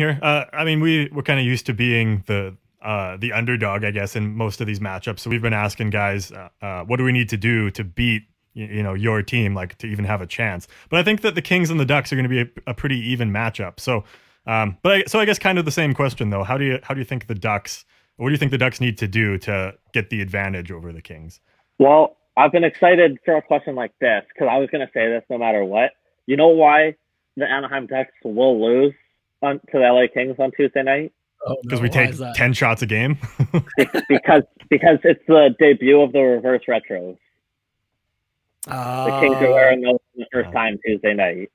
here. Uh, I mean, we we're kind of used to being the uh, the underdog, I guess, in most of these matchups. So we've been asking guys, uh, uh, what do we need to do to beat you, you, know your team, like to even have a chance? But I think that the Kings and the Ducks are going to be a, a, pretty even matchup. So, um, but I, so I guess kind of the same question though. How do you how do you think the Ducks? What do you think the Ducks need to do to get the advantage over the Kings? Well, I've been excited for a question like this because I was going to say this no matter what. You know why the Anaheim Ducks will lose on, to the LA Kings on Tuesday night? Because oh, no, we take ten shots a game. because because it's the debut of the reverse retros. Uh, the Kings are wearing those for the first time Tuesday night.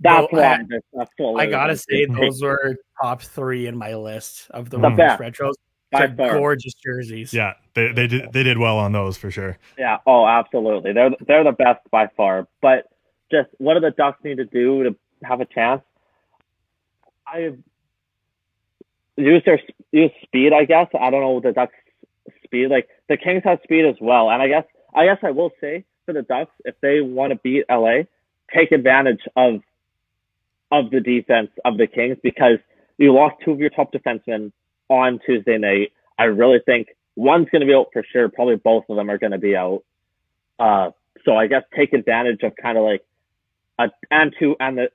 That's why. I, I gotta say, those were top three in my list of the, the reverse retros. By gorgeous jerseys. Yeah, they they did they did well on those for sure. Yeah. Oh, absolutely. They're they're the best by far. But just what do the Ducks need to do to have a chance? I use their use speed. I guess I don't know the Ducks speed. Like the Kings have speed as well, and I guess I guess I will say for the Ducks if they want to beat LA, take advantage of of the defense of the Kings because you lost two of your top defensemen on Tuesday night. I really think one's going to be out for sure. Probably both of them are going to be out. Uh, so I guess take advantage of kind of like a, and two and the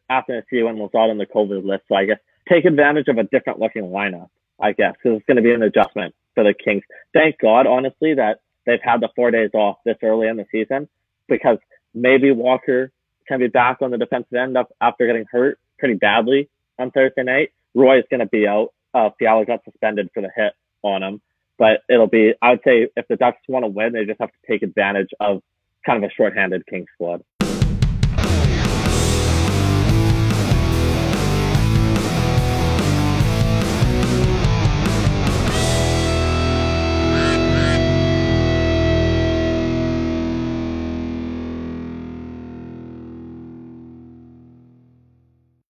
one was out on the COVID list. So I guess take advantage of a different looking lineup. I guess because it's going to be an adjustment for the Kings. Thank God, honestly, that they've had the four days off this early in the season because maybe Walker can be back on the defensive end up after getting hurt pretty badly on Thursday night. Roy is going to be out. Uh, Fiala got suspended for the hit on him, but it'll be. I would say if the Ducks want to win, they just have to take advantage of kind of a shorthanded King squad.